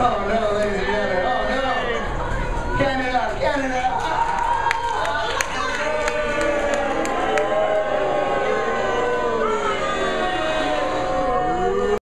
Oh no, ladies and gentlemen. Oh no. Canada, Canada.